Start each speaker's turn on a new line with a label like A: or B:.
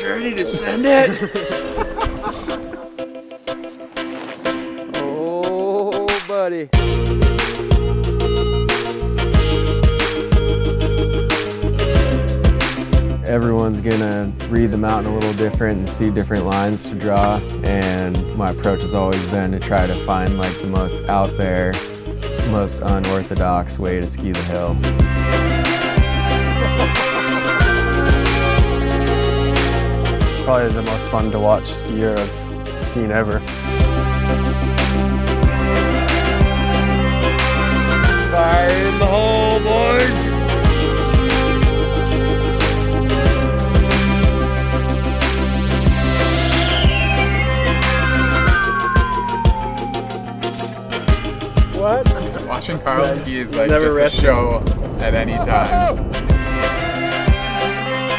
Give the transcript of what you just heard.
A: guys ready to send it? oh, buddy.
B: Everyone's gonna read the mountain a little different and see different lines to draw and my approach has always been to try to find like the most out there, most unorthodox way to ski the hill.
C: Probably the most fun to watch skier I've seen ever.
A: Fire in the hole, boys!
C: What?
D: Watching Karl
C: Yes,
D: ski is like
C: never
D: just a
C: resting.
D: show at any time.